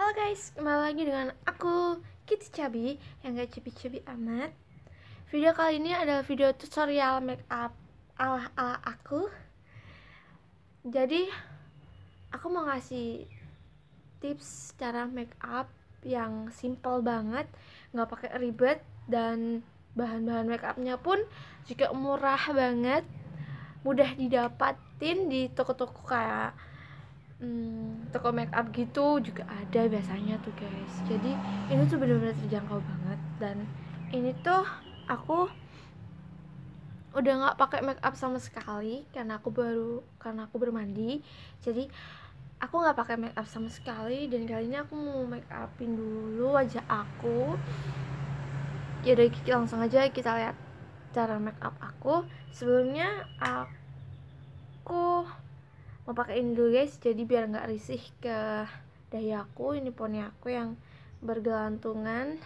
Halo guys, kembali lagi dengan aku Kitty Cabi yang gak cabi-cabi amat. Video kali ini adalah video tutorial makeup ala-ala aku. Jadi, aku mau ngasih tips cara makeup yang simple banget Gak pakai ribet dan bahan-bahan makeupnya pun juga murah banget Mudah didapatin di toko-toko kayak hmm, toko make up gitu juga ada biasanya tuh guys. Jadi ini tuh bener-bener terjangkau banget. Dan ini tuh aku udah nggak pakai make up sama sekali karena aku baru karena aku bermandi jadi aku nggak pakai make up sama sekali. Dan kali ini aku mau make upin dulu wajah aku. Ya udah langsung aja kita lihat cara make up aku. Sebelumnya aku mau pakai ini dulu guys. Jadi biar nggak risih ke dahi aku ini poni aku yang bergelantungan.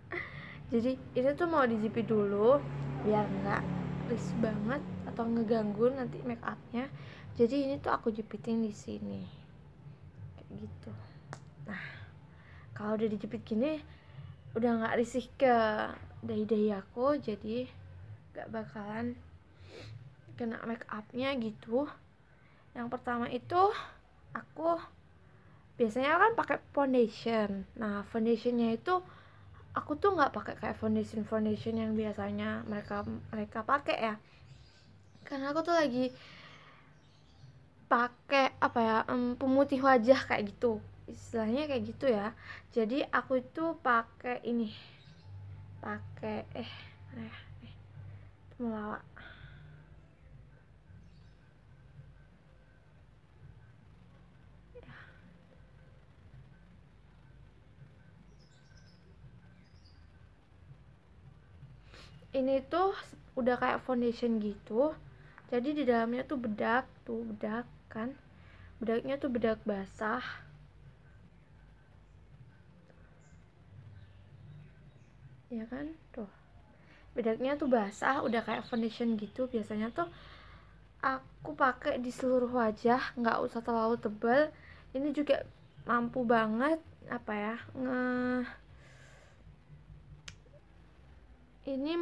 Jadi ini tuh mau dijepit dulu biar nggak risih banget atau ngeganggu nanti make upnya. Jadi ini tuh aku jepitin di sini. Kayak gitu. Nah kalau udah dijepit gini udah nggak risih ke dahi-dahi aku jadi nggak bakalan kena make upnya gitu yang pertama itu aku biasanya kan pakai foundation. Nah foundationnya itu aku tuh nggak pakai kayak foundation foundation yang biasanya mereka mereka pakai ya. Karena aku tuh lagi pakai apa ya um, pemutih wajah kayak gitu. Istilahnya kayak gitu ya. Jadi aku itu pakai ini. Pakai eh eh, eh melawak ini tuh udah kayak foundation gitu. Jadi di dalamnya tuh bedak tuh bedak kan. Bedaknya tuh bedak basah. Ya kan? Tuh. Bedaknya tuh basah udah kayak foundation gitu. Biasanya tuh aku pakai di seluruh wajah nggak usah terlalu tebal. Ini juga mampu banget apa ya nge ini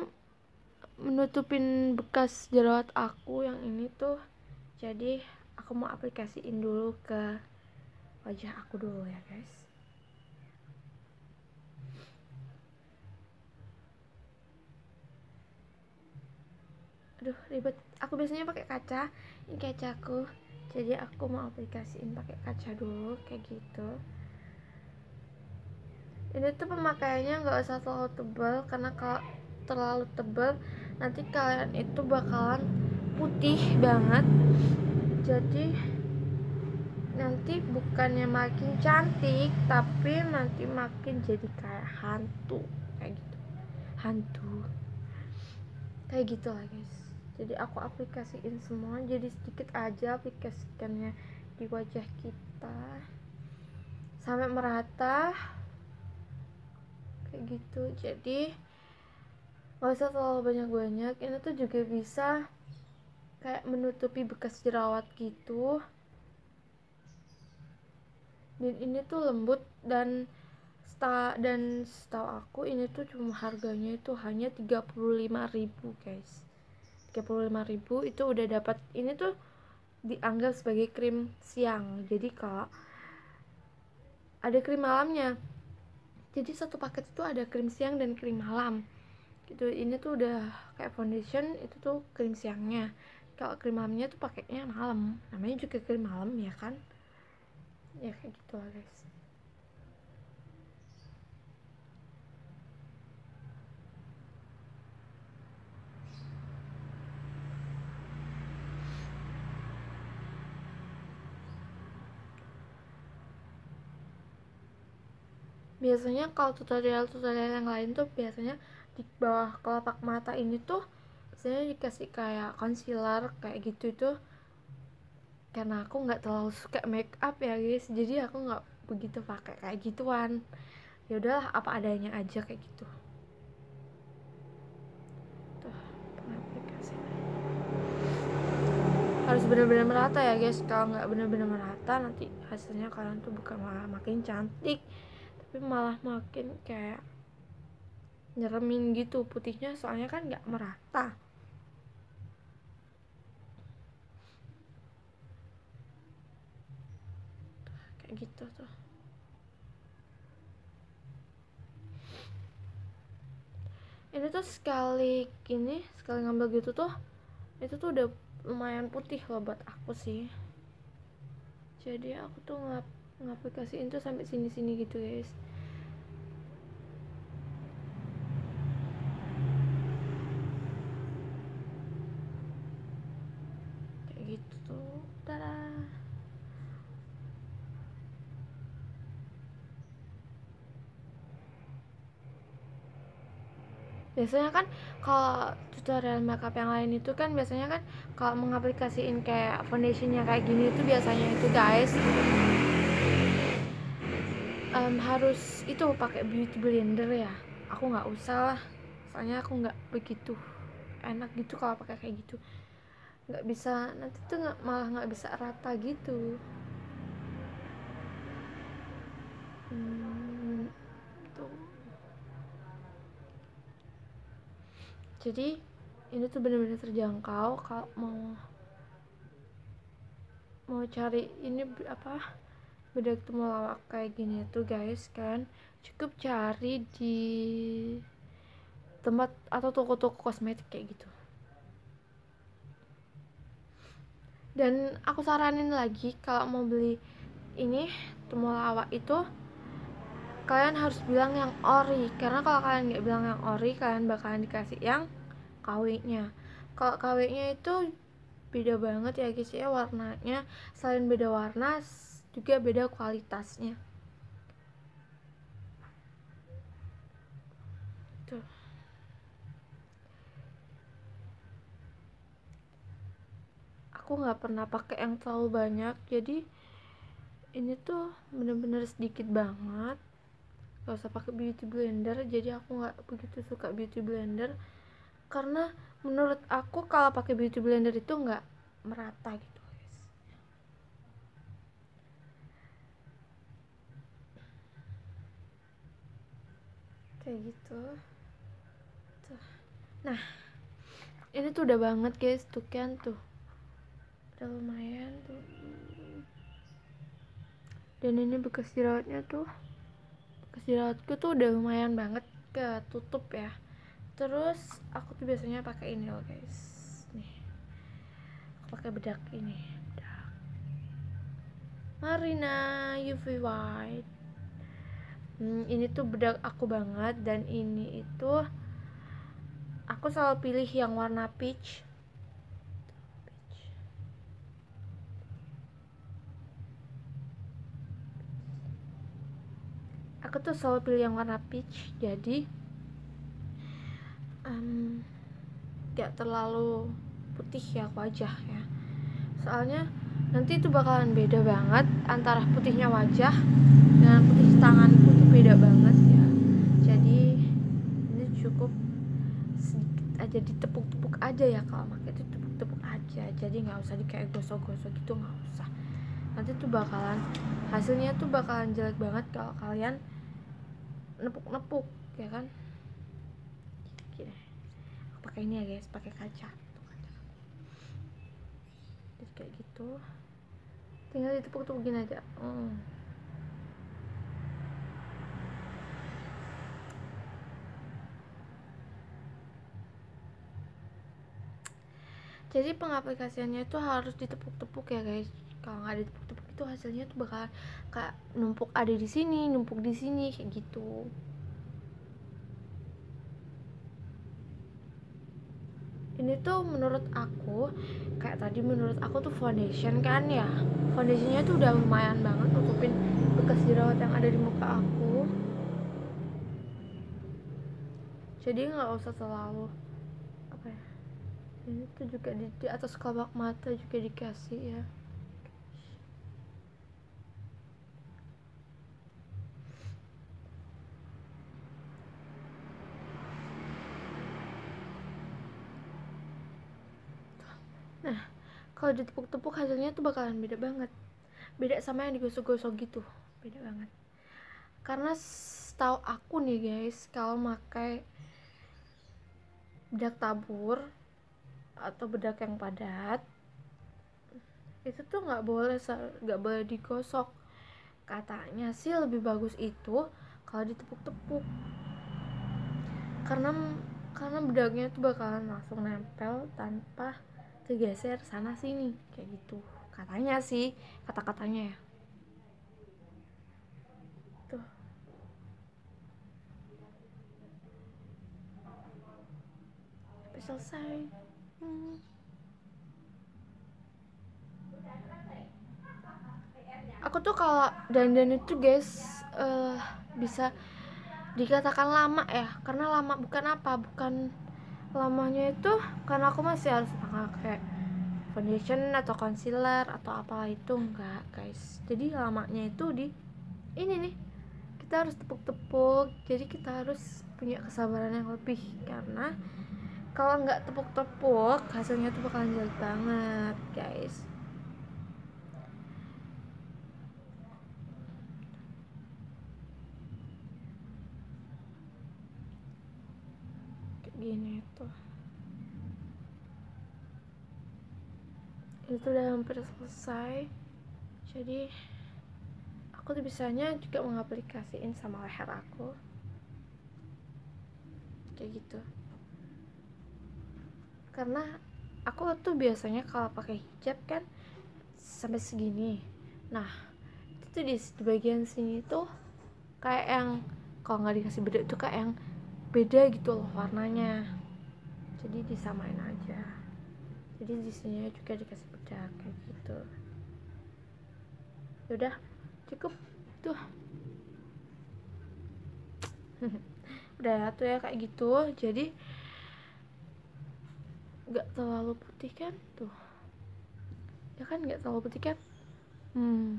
menutupin bekas jerawat aku yang ini tuh. Jadi aku mau aplikasiin dulu ke wajah aku dulu ya guys. Aduh ribet. Aku biasanya pakai kaca. Ini kacaku jadi aku mau aplikasiin pakai kaca dulu kayak gitu. Ini tuh pemakaiannya nggak usah terlalu tebal karena kalau terlalu tebal nanti kalian itu bakalan putih banget. Jadi nanti bukannya makin cantik tapi nanti makin jadi kayak hantu. Kayak gitu. Hantu. Kayak gitu lah guys. Jadi aku aplikasiin semua. Jadi sedikit aja aplikasikannya di wajah kita. Sampai merata. Kayak gitu. Jadi gak usah terlalu banyak-banyak. Ini tuh juga bisa kayak menutupi bekas jerawat gitu. Dan ini tuh lembut dan sta dan setahu aku ini tuh cuma harganya itu hanya 35.000 guys. 35.000 itu udah dapat ini tuh dianggap sebagai krim siang. Jadi kalau ada krim malamnya. Jadi satu paket itu ada krim siang dan krim malam gitu ini tuh udah kayak foundation itu tuh krim siangnya. Kalau krim malamnya tuh pakainya malam. Namanya juga krim malam ya kan? Ya kayak gitu lah guys. Biasanya kalau tutorial-tutorial yang lain tuh biasanya di bawah kelopak mata ini tuh biasanya dikasih kayak concealer kayak gitu itu karena aku nggak terlalu suka make up ya guys. Jadi aku nggak begitu pakai kayak gituan. Ya udahlah apa adanya aja kayak gitu. Tuh harus benar-benar merata ya guys. Kalau nggak benar-benar merata nanti hasilnya kalian tuh bukan malah makin cantik tapi malah makin kayak nyeremin gitu putihnya soalnya kan nggak merata. Kayak gitu tuh. Ini tuh sekali gini sekali ngambil gitu tuh itu tuh udah lumayan putih loh buat aku sih. Jadi aku tuh ngap ngaplikasiin tuh sampai sini sini gitu guys kayak gitu tuh tada biasanya kan kalau tutorial makeup yang lain itu kan biasanya kan kalau mengaplikasiin kayak foundationnya kayak gini itu biasanya itu guys. Um, harus itu pakai beauty blender ya. Aku nggak usah lah. Soalnya aku nggak begitu enak gitu kalau pakai kayak gitu. Nggak bisa nanti tuh nggak malah nggak bisa rata gitu. Hmm, tuh jadi ini tuh bener-bener terjangkau kalau mau mau cari ini apa bedak temulawak kayak gini tuh guys kan. Cukup cari di tempat atau toko-toko kosmetik kayak gitu. Dan aku saranin lagi kalau mau beli ini temulawak itu kalian harus bilang yang ori. Karena kalau kalian nggak bilang yang ori kalian bakalan dikasih yang KW-nya kalau KW-nya itu beda banget ya guys ya. Warnanya selain beda warna juga beda kualitasnya. Aku nggak pernah pakai yang terlalu banyak. Jadi ini tuh bener-bener sedikit banget gak usah pakai beauty blender jadi aku nggak begitu suka beauty blender. Karena menurut aku kalau pakai beauty blender itu nggak merata gitu guys. Kayak gitu. Tuh. Nah ini tuh udah banget guys. Tuh kan tuh. Udah lumayan tuh. Dan ini bekas jerawatnya tuh jerawatku tuh udah lumayan banget ketutup ya. Terus aku tuh biasanya pakai ini loh guys. Nih. Aku pakai bedak ini. Bedak. Marina UV White. Hmm, ini tuh bedak aku banget dan ini itu aku selalu pilih yang warna peach aku tuh selalu pilih yang warna peach jadi um, gak terlalu putih ya wajah ya. Soalnya nanti itu bakalan beda banget antara putihnya wajah dengan putih tanganku tuh beda banget ya. Jadi ini cukup sedikit aja ditepuk-tepuk aja ya kalau pakai itu tepuk-tepuk aja. Jadi nggak usah di kayak gosok-gosok gitu nggak usah. Nanti tuh bakalan hasilnya tuh bakalan jelek banget kalau kalian nepuk-nepuk ya kan? Gini pakai ini ya guys pakai kaca. Jadi kayak gitu. Tinggal ditepuk-tepukin aja. Hmm. jadi pengaplikasiannya itu harus ditepuk-tepuk ya guys. Kalau nggak ditepuk-tepuk itu hasilnya tuh bakal kayak numpuk ada di sini numpuk di sini kayak gitu. Ini tuh menurut aku kayak tadi menurut aku tuh foundation kan ya? Foundationnya tuh udah lumayan banget nutupin bekas jerawat yang ada di muka aku. Jadi nggak usah terlalu apa ya ini tuh juga di, di atas kelopak mata juga dikasih ya Nah, kalau ditepuk-tepuk hasilnya tuh bakalan beda banget. Beda sama yang digosok-gosok gitu. Beda banget. Karena setahu aku nih guys kalau pakai bedak tabur atau bedak yang padat itu tuh nggak boleh nggak boleh digosok. Katanya sih lebih bagus itu kalau ditepuk-tepuk. Karena karena bedaknya tuh bakalan langsung nempel tanpa tergeser sana sini kayak gitu. Katanya sih kata-katanya ya. Tuh. Sampai selesai. Hmm. aku tuh kalau dandan itu guys uh, bisa dikatakan lama ya. Karena lama bukan apa bukan lamanya itu karena aku masih harus pakai foundation atau concealer atau apa itu enggak guys. Jadi lamanya itu di ini nih kita harus tepuk-tepuk. Jadi kita harus punya kesabaran yang lebih karena kalau nggak tepuk-tepuk hasilnya tuh bakalan jelek banget guys gini tuh. Itu udah hampir selesai. Jadi aku tuh bisanya juga mengaplikasiin sama leher aku. Kayak gitu. Karena aku tuh biasanya kalau pakai hijab kan sampai segini. Nah itu di, bagian sini tuh kayak yang kalau nggak dikasih beda tuh kayak yang beda gitu loh warnanya. Jadi disamain aja. Jadi di juga dikasih bedak kayak gitu. Udah cukup tuh. Udah tuh ya kayak gitu. Jadi nggak terlalu putih kan? Tuh. Ya kan nggak terlalu putih kan? Hmm.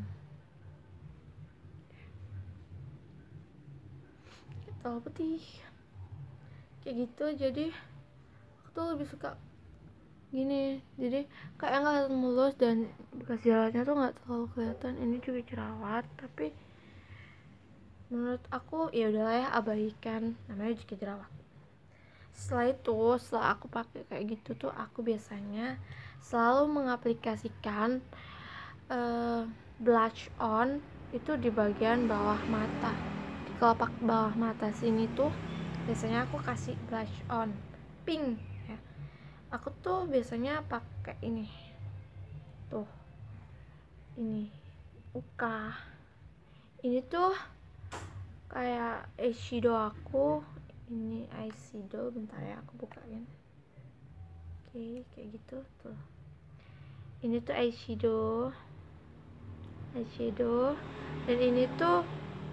Nggak terlalu putih kayak gitu jadi aku tuh lebih suka gini. Jadi kayak nggak mulus dan bekas jerawatnya tuh nggak terlalu kelihatan. Ini juga jerawat tapi menurut aku ya udahlah ya abaikan. Namanya juga jerawat. Setelah itu setelah aku pakai kayak gitu tuh aku biasanya selalu mengaplikasikan uh, blush on itu di bagian bawah mata. Di kelopak bawah mata sini tuh biasanya aku kasih blush on pink ya. Aku tuh biasanya pakai ini. Tuh ini uka. Ini tuh kayak eyeshadow aku. Ini eyeshadow bentar ya aku bukain. Oke kayak gitu tuh. Ini tuh eyeshadow eyeshadow. Dan ini tuh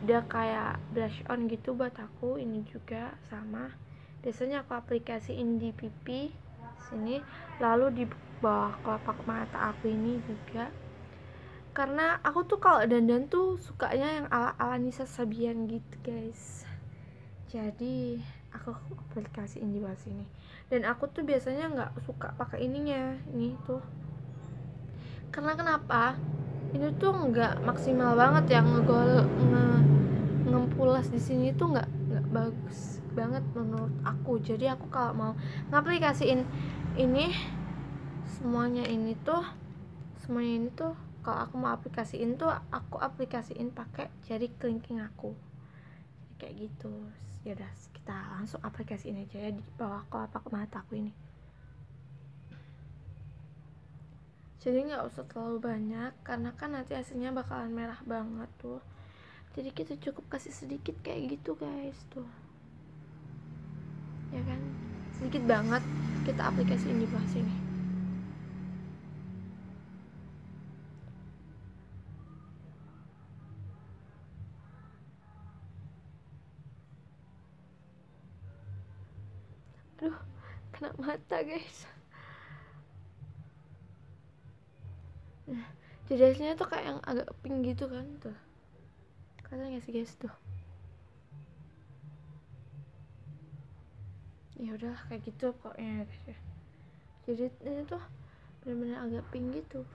udah kayak blush on gitu buat aku ini juga sama. Biasanya aku aplikasiin di pipi sini lalu di bawah kelopak mata aku ini juga. Karena aku tuh kalau dandan tuh sukanya yang ala ala Nisa Sabian gitu guys. Jadi aku aplikasiin di bawah sini. Dan aku tuh biasanya nggak suka pakai ininya ini tuh. Karena kenapa ini tuh nggak maksimal banget yang ngegol nge ngempulas di sini tuh nggak nggak bagus banget menurut aku. Jadi aku kalau mau ngaplikasiin ini semuanya ini tuh semuanya ini tuh kalau aku mau aplikasiin tuh aku aplikasiin pakai jari kelingking aku. Kayak gitu. Ya udah kita langsung aplikasiin aja ya di bawah kelopak mata aku ini jadi nggak usah terlalu banyak karena kan nanti hasilnya bakalan merah banget tuh. Jadi kita cukup kasih sedikit kayak gitu guys tuh. Ya kan? Sedikit banget kita aplikasiin di bawah sini. Aduh kena mata guys hasilnya tuh kayak yang agak pink gitu kan tuh. Kalian nggak sih guys tuh? Ya udah kayak gitu pokoknya guys ya. Jadi ini tuh bener-bener agak pink gitu.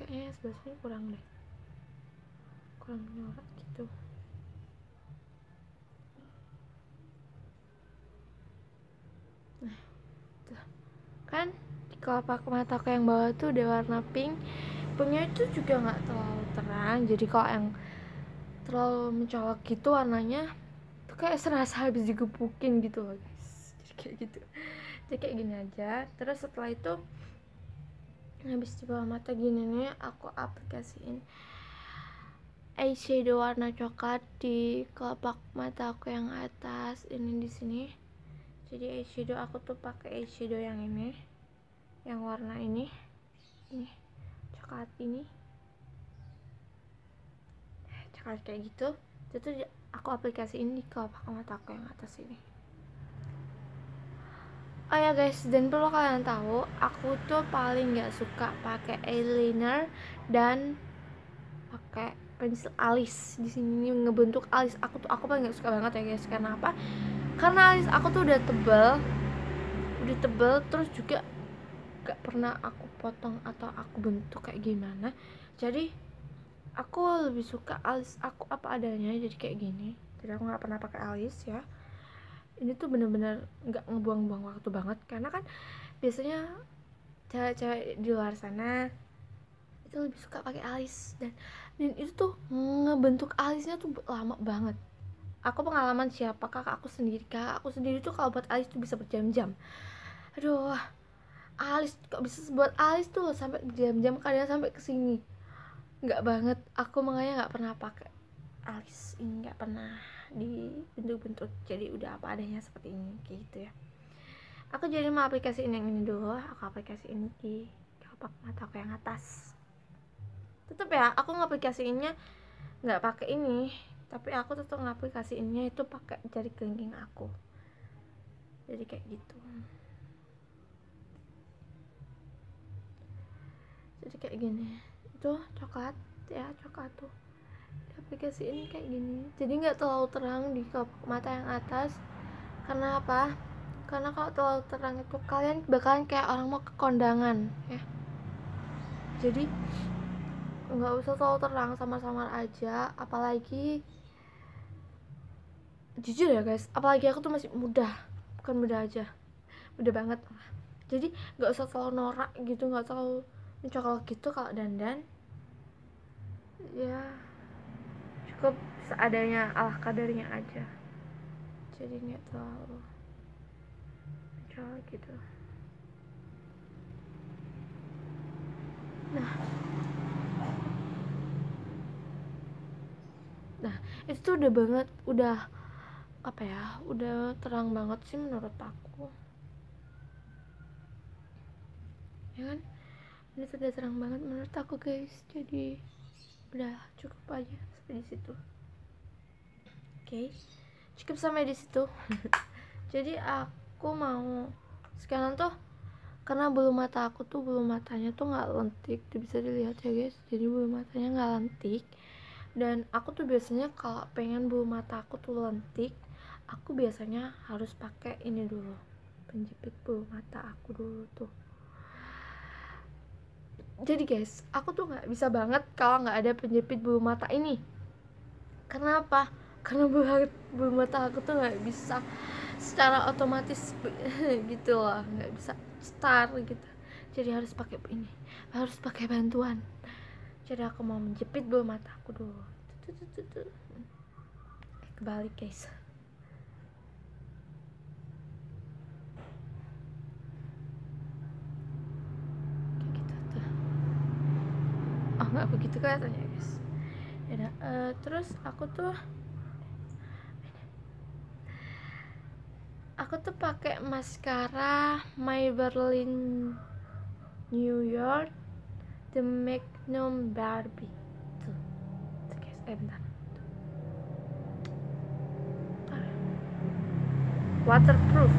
Kayaknya sebelah sini kurang deh kurang nyorak gitu. Nah kan di kelopak mata aku yang bawah tuh udah warna pink. Pinknya itu juga nggak terlalu terang. Jadi kalau yang terlalu mencolok gitu warnanya tuh kayak serasa habis digebukin gitu loh guys. Jadi kayak gitu. Jadi kayak gini aja. Terus setelah itu habis di bawah mata gini nih aku aplikasiin eyeshadow warna coklat di kelopak mata aku yang atas ini di sini. Jadi eyeshadow aku tuh pakai eyeshadow yang ini yang warna ini ini coklat ini. Coklat kayak gitu. Itu tuh aku aplikasiin di kelopak mata aku yang atas ini. Oh ya guys, dan perlu kalian tahu, aku tuh paling nggak suka pakai eyeliner dan pakai pensil alis di sini ngebentuk alis aku tuh aku paling nggak suka banget ya guys. Karena apa? Karena alis aku tuh udah tebel udah tebel terus juga gak pernah aku potong atau aku bentuk kayak gimana. Jadi aku lebih suka alis aku apa adanya jadi kayak gini. Jadi aku nggak pernah pakai alis ya. Ini tuh bener-bener nggak ngebuang-buang waktu banget. Karena kan biasanya cewek-cewek di luar sana itu lebih suka pakai alis dan dan itu tuh ngebentuk alisnya tuh lama banget. Aku pengalaman siapa? Kakak aku sendiri. Kakak aku sendiri tuh kalau buat alis tuh bisa berjam-jam. Aduh alis kok bisa buat alis tuh sampai berjam-jam kadang sampai ke sini nggak banget. Aku makanya nggak pernah pakai alis. Ini nggak pernah dibentuk-bentuk. Jadi udah apa adanya seperti ini. Kayak gitu ya. Aku jadi mau aplikasiin yang ini dulu. Aku aplikasiin di kelopak mata aku yang atas tetap ya aku ngaplikasiinnya nggak pakai ini. Tapi aku tetap ngaplikasiinnya itu pakai jari kelingking aku. Jadi kayak gitu. Jadi kayak gini. Itu coklat ya coklat tuh. Aplikasi ini kayak gini. Jadi nggak terlalu terang di mata yang atas. Karena apa? Karena kalau terlalu terang itu kalian bakalan kayak orang mau ke kondangan ya. Jadi nggak usah terlalu terang sama-sama aja apalagi jujur ya guys apalagi aku tuh masih muda bukan muda aja muda banget. Jadi nggak usah terlalu norak gitu nggak terlalu mencolok gitu kalau dandan. Ya cukup seadanya Allah kadarnya aja. Jadi nggak terlalu mencolok gitu. Nah nah itu tuh udah banget udah apa ya udah terang banget sih menurut aku. Ya kan? Ini sudah terang banget menurut aku guys. Jadi udah cukup aja sampai di situ. Oke? Okay. cukup sampai di situ. Jadi aku mau sekarang tuh karena bulu mata aku tuh bulu matanya tuh nggak lentik tuh bisa dilihat ya guys. Jadi bulu matanya nggak lentik dan aku tuh biasanya kalau pengen bulu mata aku tuh lentik aku biasanya harus pakai ini dulu penjepit bulu mata aku dulu tuh. Jadi guys aku tuh nggak bisa banget kalau nggak ada penjepit bulu mata ini. Kenapa? Karena bulu, bulu mata aku tuh nggak bisa secara otomatis gitu loh nggak bisa star gitu. Jadi harus pakai ini harus pakai bantuan jadi aku mau menjepit bulu mata aku dulu. Kebalik guys. Kayak gitu tuh. Oh nggak begitu kelihatannya guys. Ya uh, terus aku tuh aku tuh pakai maskara Maybelline New York The Magnum Barbie tuh, guys eh bentar. Waterproof.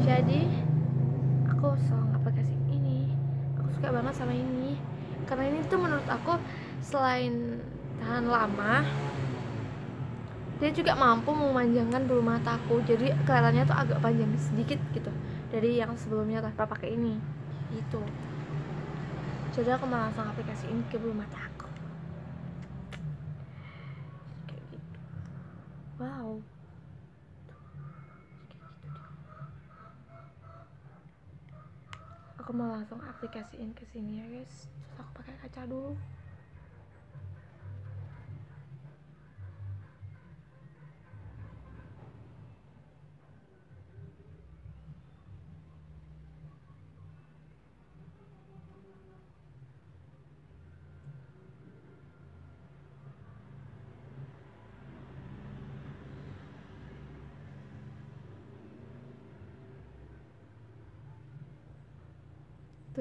Jadi aku selalu aplikasi ini. Aku suka banget sama ini. Karena ini tuh menurut aku selain tahan lama dia juga mampu memanjangkan bulu mataku. Jadi kelihatannya tuh agak panjang sedikit gitu dari yang sebelumnya tanpa pakai ini. Itu jadi aku mau langsung aplikasiin ke bulu mata aku. Kayak gitu. Wow. Aku mau langsung aplikasiin ke sini ya guys. Terus aku pakai kaca dulu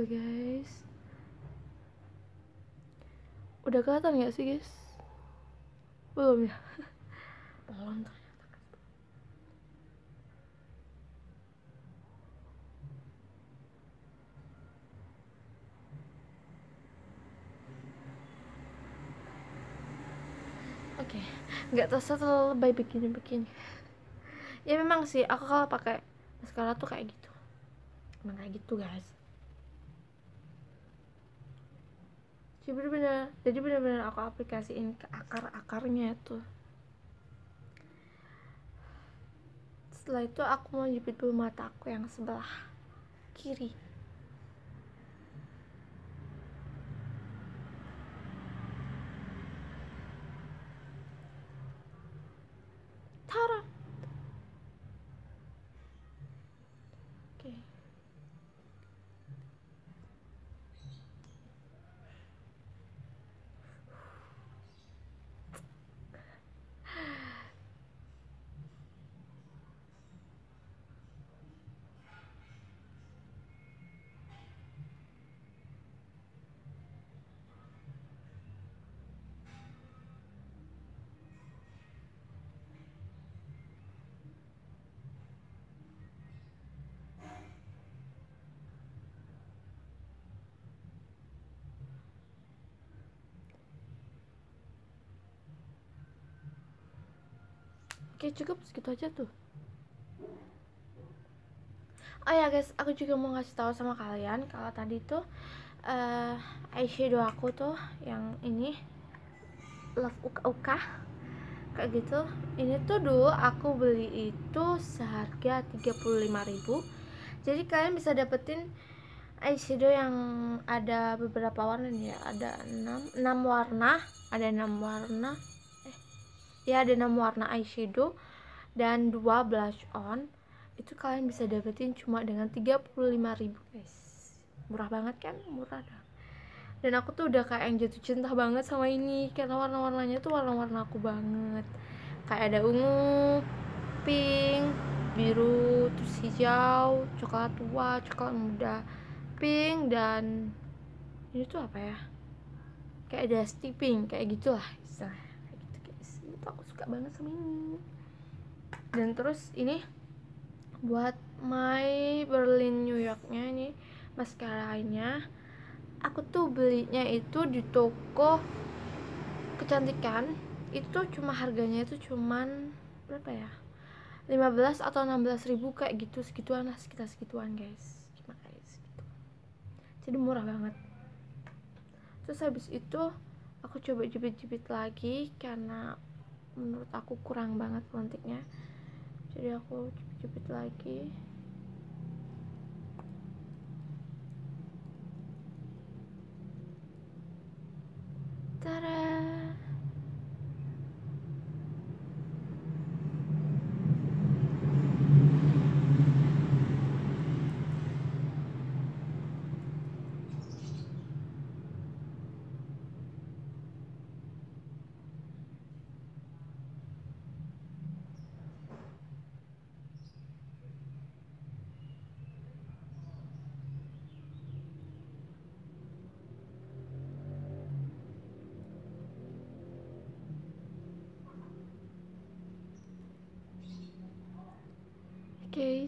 tuh guys. Udah kelihatan nggak sih guys? Belum ya? Belum ternyata. Oke nggak terasa terlalu lebay begini begini ya memang sih aku kalau pakai maskara tuh kayak gitu. Emang kayak gitu guys jadi bener-bener jadi bener-bener aku aplikasiin ke akar-akarnya itu. Setelah itu aku mau jepit dulu mata aku yang sebelah kiri Tara oke Oke cukup. Segitu aja tuh. Oh ya guys, aku juga mau ngasih tahu sama kalian kalau tadi tuh uh, eyeshadow aku tuh yang ini Love Uka Uka kayak gitu. Ini tuh dulu aku beli itu seharga 35.000 Jadi kalian bisa dapetin eyeshadow yang ada beberapa warna nih ya. Ada 6 6 warna, ada 6 warna ya ada 6 warna eyeshadow dan 2 blush on. Itu kalian bisa dapetin cuma dengan 35.000 guys. Murah banget kan? Murah dah. Dan aku tuh udah kayak yang jatuh cinta banget sama ini. Karena warna-warnanya tuh warna-warna aku banget. Kayak ada ungu pink biru terus hijau coklat tua coklat muda pink dan ini tuh apa ya? Kayak dusty pink kayak gitulah istilahnya itu aku suka banget sama ini. Dan terus ini buat my Berlin New Yorknya ini mascaranya aku tuh belinya itu di toko kecantikan. Itu cuma harganya itu cuman berapa ya? 15 atau 16 ribu kayak gitu segituan lah sekitar segituan guys. Cuma kayak segitu. Jadi murah banget. Terus habis itu aku coba jepit-jepit lagi karena menurut aku kurang banget pelontiknya jadi aku jepit-jepit lagi Tada!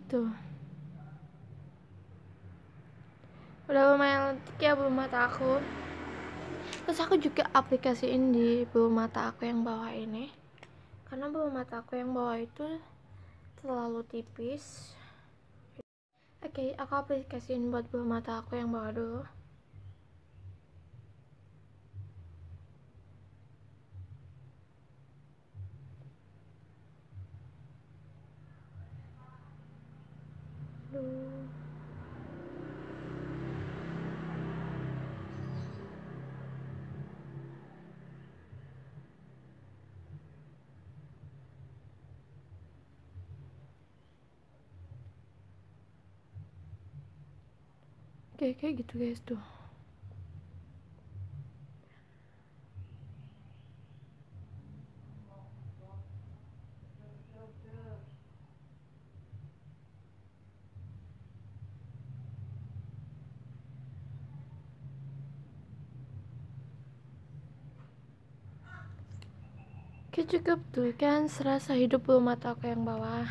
Oke itu udah lumayan lentik ya bulu mata aku. Terus aku juga aplikasiin di bulu mata aku yang bawah ini. Karena bulu mata aku yang bawah itu terlalu tipis. Oke okay, aku aplikasiin buat bulu mata aku yang bawah dulu kayak kayak gitu guys tuh. Oke cukup tuh kan serasa hidup belum mata aku yang bawah.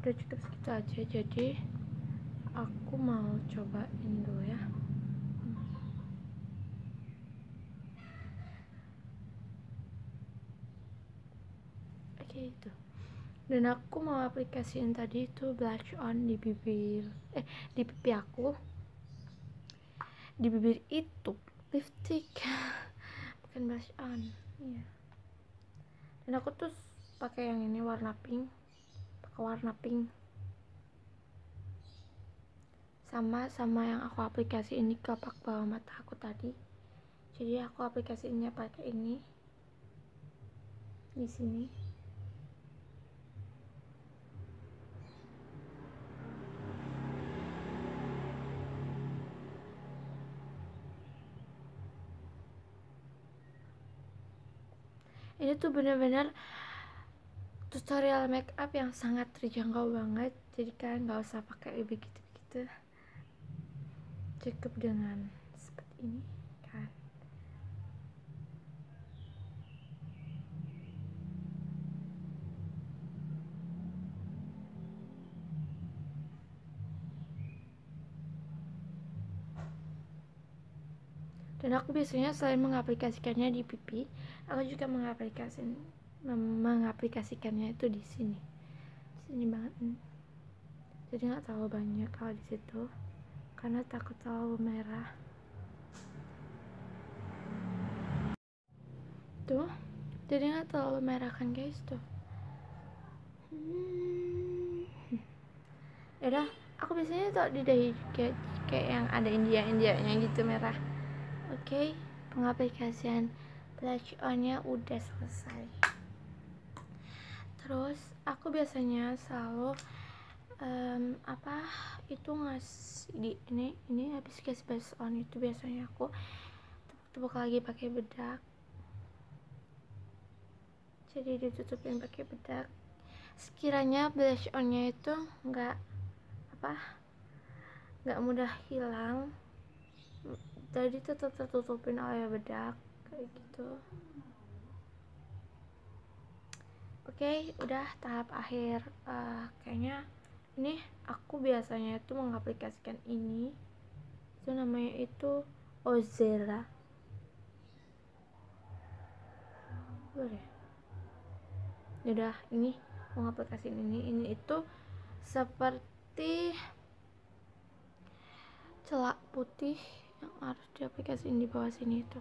Udah cukup segitu aja jadi aku mau cobain dulu ya. Oke itu. Dan aku mau aplikasiin tadi itu blush on di bibir eh di pipi aku. Di bibir itu lipstick. Bukan blush on iya. Dan aku tuh pakai yang ini warna pink. Pakai warna pink sama sama yang aku aplikasi ini ke pak bawah mata aku tadi. Jadi aku aplikasinya pakai ini. Di sini. Ini tuh bener-bener tutorial make up yang sangat terjangkau banget. Jadi kalian nggak usah pakai begitu begitu cukup dengan seperti ini kan? Dan aku biasanya selain mengaplikasikannya di pipi aku juga mengaplikasikan mengaplikasikannya itu di sini. Sini banget. Jadi nggak terlalu banyak kalau di situ karena takut terlalu merah. Tuh jadi nggak terlalu merah kan guys? Tuh. Hmm. ya aku biasanya tuh di dahi kayak, kayak yang ada India India nya gitu merah. Oke okay, pengaplikasian blush onnya udah selesai. Terus aku biasanya selalu um, apa itu ngasih di ini ini habis guys base on itu biasanya aku tepuk-tepuk lagi pakai bedak. Jadi ditutupin pakai bedak. Sekiranya blush onnya itu nggak apa nggak mudah hilang jadi tetap tertutupin oleh bedak kayak gitu. Oke okay, udah tahap akhir. Uh, kayaknya ini aku biasanya itu mengaplikasikan ini. Itu namanya itu Ozera. Boleh? Udah ini mengaplikasikan ini. Ini itu seperti celak putih yang harus diaplikasikan di bawah sini itu.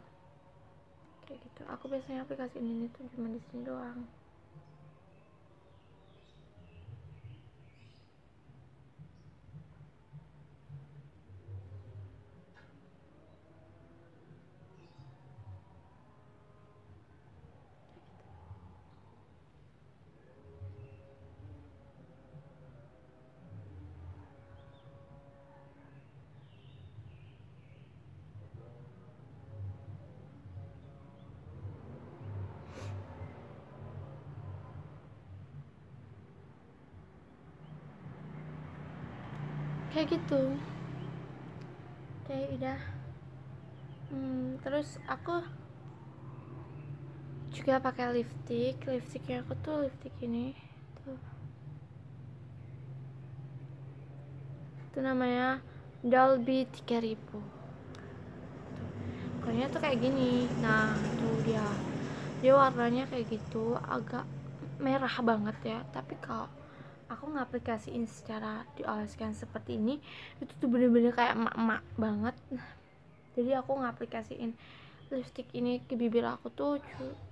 Kayak gitu. Aku biasanya aplikasiin ini tuh cuma di sini doang kayak gitu. Kayak udah. Hmm, terus aku juga pakai lipstick. Lipsticknya aku tuh lipstick ini tuh. Itu namanya Dolby 3000 Kayaknya tuh kayak gini. Nah tuh dia. Dia warnanya kayak gitu agak merah banget ya. Tapi kalau aku ngaplikasiin secara dioleskan seperti ini itu tuh bener-bener kayak emak-emak banget. Jadi aku ngaplikasiin lipstick ini ke bibir aku tuh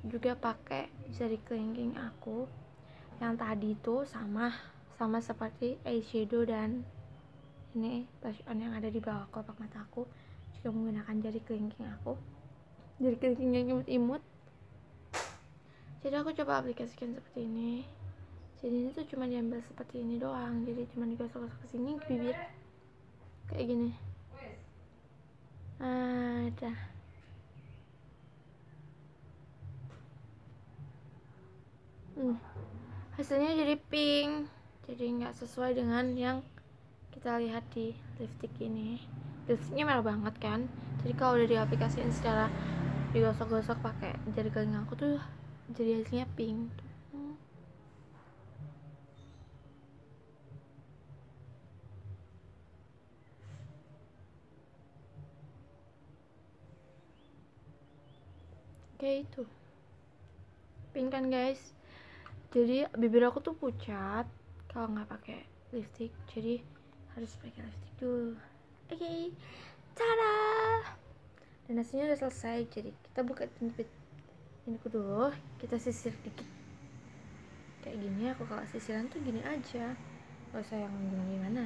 juga pakai jari kelingking aku. Yang tadi tuh sama sama seperti eyeshadow dan ini blush on yang ada di bawah kelopak mata aku juga menggunakan jari kelingking aku. Jari kelingking yang imut-imut. Jadi aku coba aplikasikan seperti ini jadi ini tuh cuma diambil seperti ini doang. Jadi cuma digosok-gosok ke sini ke bibir. Kayak gini. Ada hmm. hasilnya jadi pink. Jadi nggak sesuai dengan yang kita lihat di lipstick ini. Lipsticknya merah banget kan? Jadi kalau udah diaplikasikan secara digosok-gosok pakai jari keling aku tuh jadi hasilnya pink kayak itu. Pink kan guys? Jadi bibir aku tuh pucat kalau nggak pakai lipstick. Jadi harus pakai lipstick dulu. Oke okay. tada! Dan hasilnya udah selesai. Jadi kita buka pintu ini dulu. Kita sisir dikit. Kayak gini aku kalau sisiran tuh gini aja. Gak usah yang gimana gimana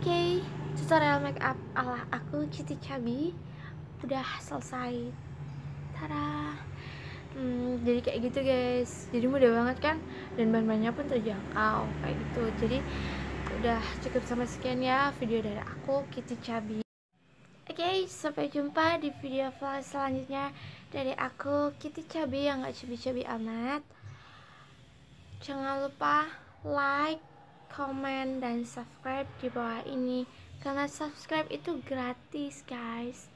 Oke, okay, tutorial makeup ala aku Cuti Cabi udah selesai. Tada. Hmm, jadi kayak gitu guys. Jadi mudah banget kan dan bahan-bahannya pun terjangkau kayak gitu. Jadi udah cukup sampai sekian ya video dari aku Kitty Cabi. Oke, okay, sampai jumpa di video vlog selanjutnya dari aku Kitty Cabi yang gak cabi-cabi amat. Jangan lupa like, komen, dan subscribe di bawah ini. Karena subscribe itu gratis guys.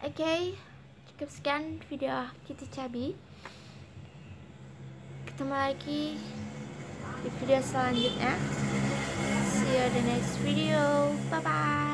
Oke okay, cukup sekian video Kitty Cabi ketemu lagi di video selanjutnya. See you the next video. Bye bye